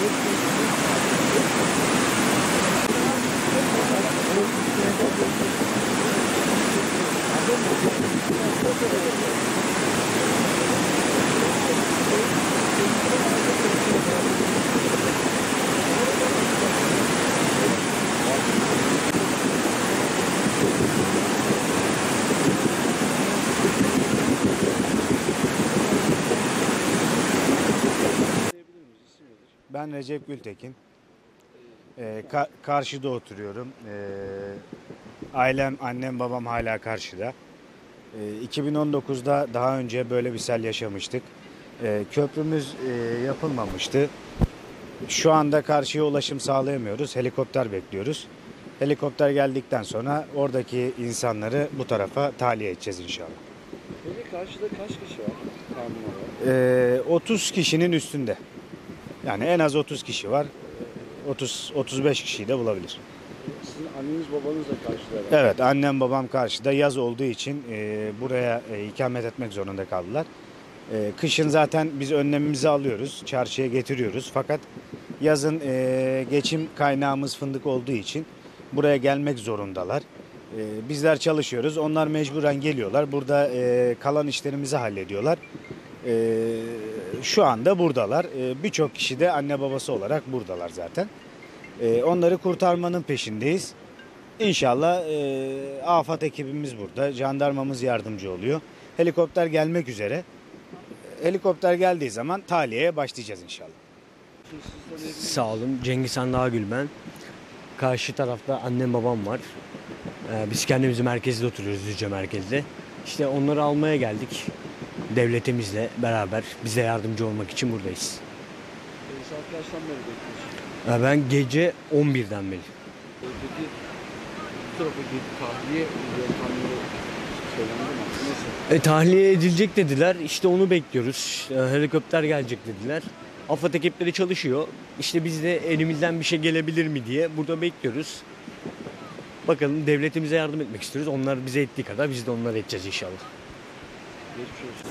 Thank you. Ben Recep Gültekin. Ee, ka- karşıda oturuyorum. Ee, ailem, annem, babam hala karşıda. Ee, 2019'da daha önce böyle bir sel yaşamıştık. Ee, köprümüz e, yapılmamıştı. Şu anda karşıya ulaşım sağlayamıyoruz. Helikopter bekliyoruz. Helikopter geldikten sonra oradaki insanları bu tarafa tahliye edeceğiz inşallah. Peki karşıda kaç kişi var tahmin olarak? Ee, 30 kişinin üstünde. Yani en az 30 kişi var. 30 35 kişiyi de bulabilir. Sizin anneniz babanız da karşıda herhalde. Evet, annem babam karşıda yaz olduğu için e, buraya e, ikamet etmek zorunda kaldılar. E, kışın zaten biz önlemimizi alıyoruz, çarşıya getiriyoruz. Fakat yazın e, geçim kaynağımız fındık olduğu için buraya gelmek zorundalar. E, bizler çalışıyoruz, onlar mecburen geliyorlar. Burada e, kalan işlerimizi hallediyorlar. E, şu anda buradalar. E, Birçok kişi de anne babası olarak buradalar zaten. E, onları kurtarmanın peşindeyiz. İnşallah e, AFAD ekibimiz burada. Jandarmamız yardımcı oluyor. Helikopter gelmek üzere. Helikopter geldiği zaman tahliyeye başlayacağız inşallah. Sağ olun. Cengiz Han Dağgül. Karşı tarafta annem babam var. Ee, biz kendimiz merkezde oturuyoruz Düzce merkezde. İşte onları almaya geldik. Devletimizle beraber bize yardımcı olmak için buradayız. Ee, Saat kaçtan beri bekliyorsunuz? Ee, ben gece 11'den beri. Ee, Peki bu tarafa gidip tahliye söylendi mi? Nasıl? E, tahliye edilecek dediler. İşte onu bekliyoruz. E, helikopter gelecek dediler. AFAD ekipleri çalışıyor. İşte biz de elimizden bir şey gelebilir mi diye burada bekliyoruz. Bakalım devletimize yardım etmek istiyoruz. Onlar bize ettiği kadar biz de onlara edeceğiz inşallah. Geçmiş olsun.